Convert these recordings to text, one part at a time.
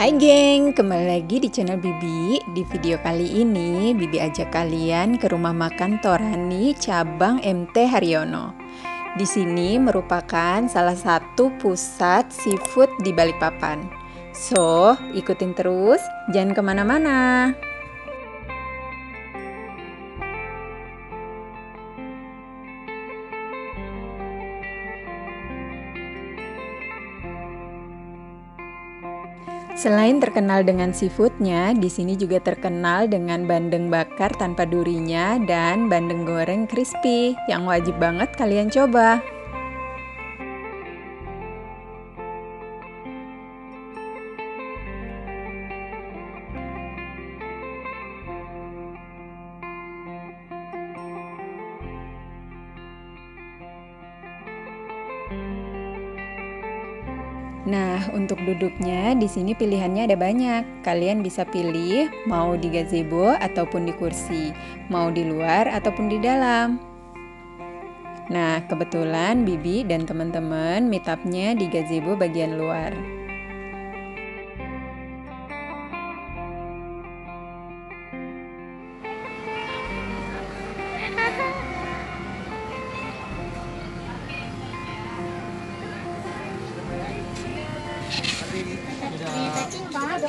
Hai geng, kembali lagi di channel Bibi. Di video kali ini, Bibi ajak kalian ke rumah makan Torani cabang MT Haryono. Di sini merupakan salah satu pusat seafood di Balikpapan. So, ikutin terus, jangan ke mana-mana. Selain terkenal dengan seafoodnya, di sini juga terkenal dengan bandeng bakar tanpa durinya dan bandeng goreng crispy yang wajib banget kalian coba. Nah, untuk duduknya di sini pilihannya ada banyak. Kalian bisa pilih mau di gazebo ataupun di kursi, mau di luar ataupun di dalam. Nah, kebetulan Bibi dan teman-teman meetupnya di gazebo bagian luar.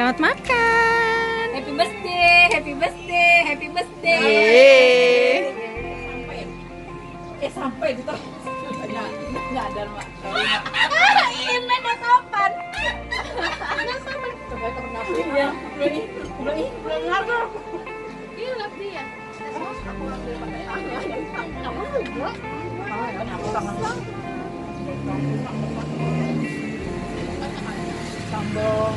Selamat makan. Happy birthday, happy birthday, happy birthday. Yeay. Eh sampai gitu. Enggak, enggak ada mak. Ini ada? Ada? Coba ke. Iya, belum ini, belum ini, belum ngaruh. Dia. Aku Kamu juga? Kangen. Sambal.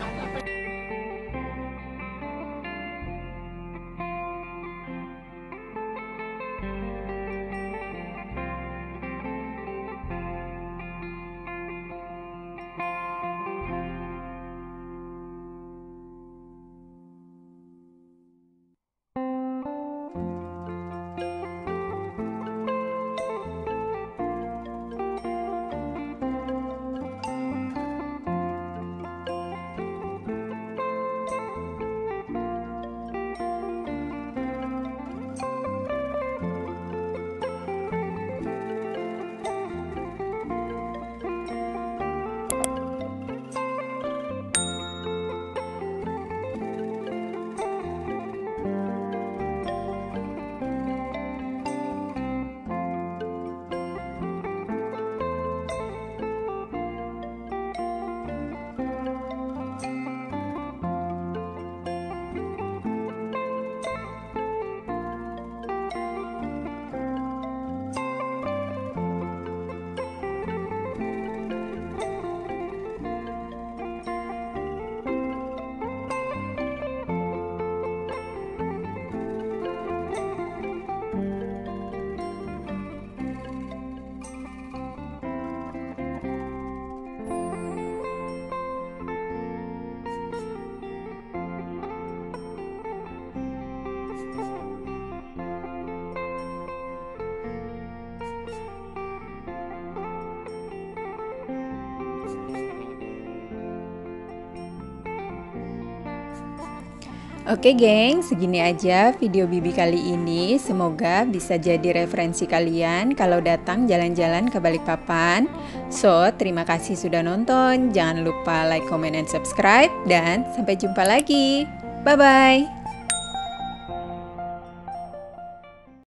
Oke geng, segini aja video Bibi kali ini. Semoga bisa jadi referensi kalian kalau datang jalan-jalan ke Balikpapan. So, terima kasih sudah nonton. Jangan lupa like, comment, and subscribe. Dan sampai jumpa lagi. Bye-bye.